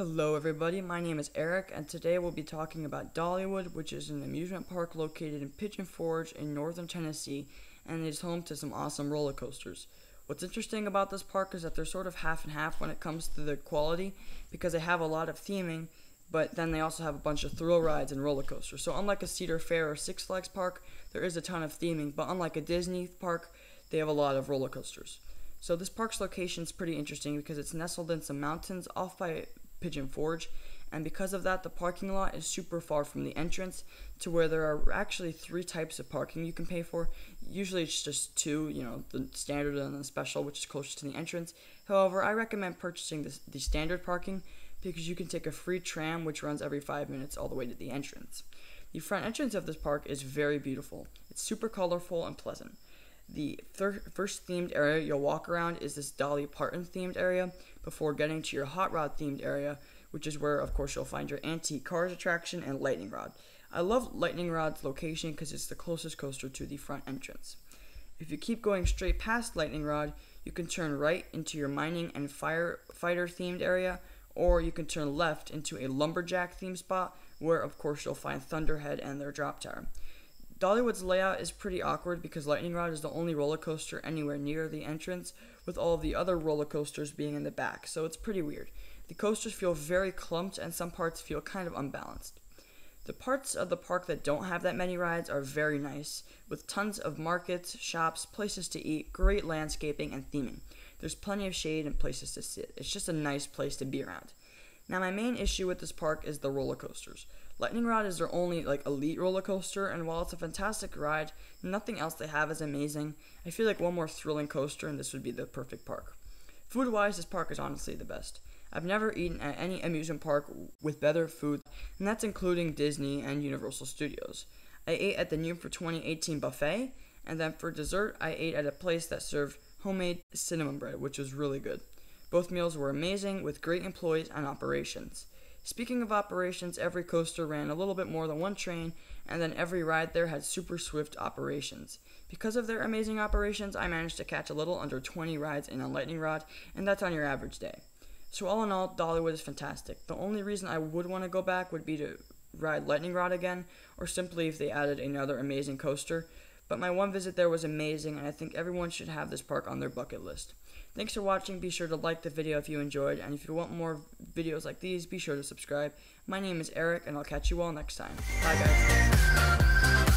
Hello, everybody. My name is Erik, and today we'll be talking about Dollywood, which is an amusement park located in Pigeon Forge in northern Tennessee, and is home to some awesome roller coasters. What's interesting about this park is that they're sort of half and half when it comes to the quality, because they have a lot of theming, but then they also have a bunch of thrill rides and roller coasters. So, unlike a Cedar Fair or Six Flags park, there is a ton of theming, but unlike a Disney park, they have a lot of roller coasters. So, this park's location is pretty interesting because it's nestled in some mountains off by Pigeon Forge, and because of that, the parking lot is super far from the entrance to where there are actually three types of parking you can pay for. Usually it's just two, you know, the standard and the special, which is closer to the entrance. However, I recommend purchasing the, the standard parking because you can take a free tram which runs every five minutes all the way to the entrance. The front entrance of this park is very beautiful. It's super colorful and pleasant. The thir- first themed area you'll walk around is this Dolly Parton themed area before getting to your Hot Rod themed area, which is where, of course, you'll find your antique cars attraction and Lightning Rod. I love Lightning Rod's location because it's the closest coaster to the front entrance. If you keep going straight past Lightning Rod, you can turn right into your mining and firefighter themed area, or you can turn left into a lumberjack themed spot where, of course, you'll find Thunderhead and their drop tower. Dollywood's layout is pretty awkward because Lightning Rod is the only roller coaster anywhere near the entrance, with all the other roller coasters being in the back, so it's pretty weird. The coasters feel very clumped and some parts feel kind of unbalanced. The parts of the park that don't have that many rides are very nice, with tons of markets, shops, places to eat, great landscaping, and theming. There's plenty of shade and places to sit. It's just a nice place to be around. Now, my main issue with this park is the roller coasters. Lightning Rod is their only like elite roller coaster, and while it's a fantastic ride, nothing else they have is amazing. I feel like one more thrilling coaster, and this would be the perfect park. Food wise, this park is honestly the best. I've never eaten at any amusement park with better food, and that's including Disney and Universal Studios. I ate at the New for 2018 buffet, and then for dessert, I ate at a place that served homemade cinnamon bread, which was really good. Both meals were amazing with great employees and operations. Speaking of operations, every coaster ran a little bit more than one train, and then every ride there had super swift operations. Because of their amazing operations, I managed to catch a little under 20 rides in a lightning rod, and that's on your average day. So, all in all, Dollywood is fantastic. The only reason I would want to go back would be to ride Lightning Rod again, or simply if they added another amazing coaster. But my one visit there was amazing, and I think everyone should have this park on their bucket list. Thanks for watching. Be sure to like the video if you enjoyed, and if you want more videos like these, be sure to subscribe. My name is Erik, and I'll catch you all next time. Bye, guys.